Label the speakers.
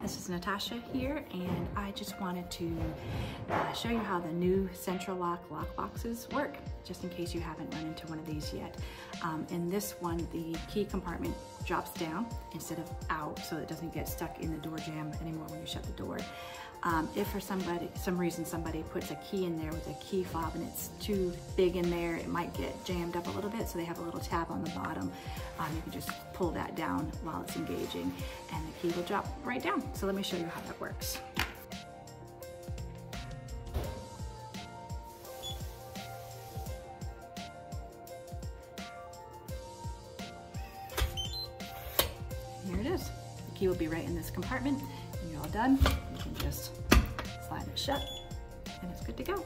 Speaker 1: this is Natasha here and I just wanted to uh, show you how the new central lock lock boxes work just in case you haven't run into one of these yet. Um, in this one the key compartment drops down instead of out so it doesn't get stuck in the door jamb anymore when you shut the door. Um, if for somebody, some reason somebody puts a key in there with a key fob and it's too big in there, it might get jammed up a little bit. So they have a little tab on the bottom. Um, you can just pull that down while it's engaging and the key will drop right down. So let me show you how that works. Key will be right in this compartment. You're all done, you can just slide it shut and it's good to go.